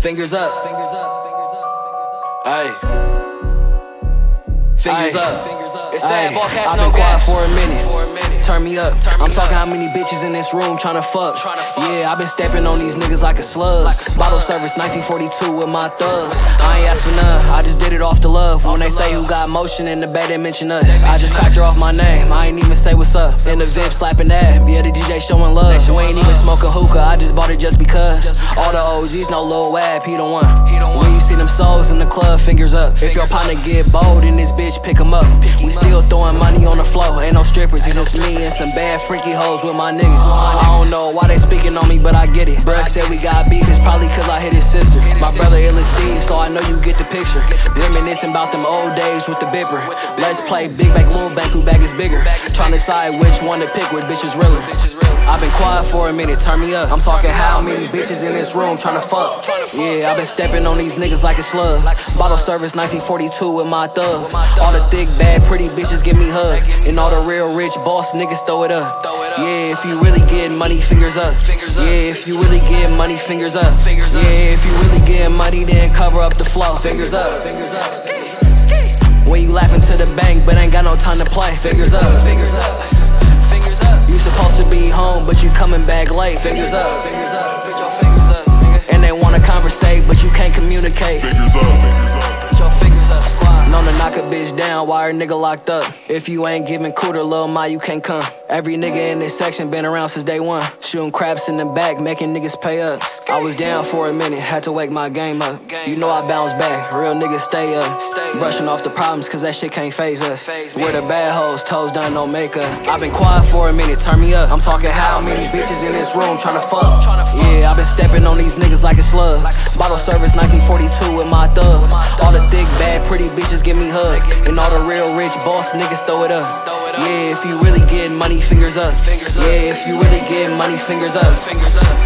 Fingers up. Fingers up. Fingers up. Hey. Fingers up. It's sad ball cats, I've been quiet for a minute. Turn me up. I'm talking how many bitches in this room tryna fuck. Yeah, I've been stepping on these niggas like a slug. Bottle service 1942 with my thugs. I ain't asked for none, I just did it off the love. When they say who got motion in the bed, they mention us. I just cracked her off my name, I ain't even say what's up. In the VIP slapping that, yeah, the DJ showing love. We ain't even just because. All the OGs know Lil Wab, he the one. When you see them souls in the club, fingers up. If your partner get bold in this bitch, pick him up. We still throwing money on the floor, ain't no strippers, it's just me and some bad freaky hoes with my niggas. I don't know why they speaking on me, but I get it. Bruh said we got beef, it's probably cause I hit his sister. My brother Steve, so I know you get the picture. Reminiscing about them old days with the bipper. Let's play big bag, little bag, who bag is bigger. Trying to decide which one to pick, with, bitches really. I've been quiet for a minute, turn me up. I'm talking how many bitches in this room tryna fuck. Yeah, I've been stepping on these niggas like a slug. Bottle service 1942 with my thugs. All the thick, bad, pretty bitches give me hugs. And all the real rich boss niggas throw it up. Yeah, if you really getting money, fingers up. Yeah, if you really getting money, fingers up. Yeah, if you really getting money, then cover up the flow. Fingers up, fingers up. When you laughing to the bank, but ain't got no time to play. Fingers up, fingers up. Down, why her nigga locked up? If you ain't giving cooter, lil' ma, you can't come. Every nigga in this section been around since day one. Shooting craps in the back, making niggas pay up. I was down for a minute, had to wake my game up. You know I bounce back, real niggas stay up. Brushing off the problems, cause that shit can't phase us. We're the bad hoes, toes done don't make us. I've been quiet for a minute, turn me up. I'm talking how many bitches in this room tryna fuck. Yeah, I've been stepping on these niggas like a slug. Bottle service 1942 with my thugs. Give me hugs. And all the real rich boss niggas throw it up. Yeah, if you really getting money, fingers up. Yeah, if you really getting money, fingers up.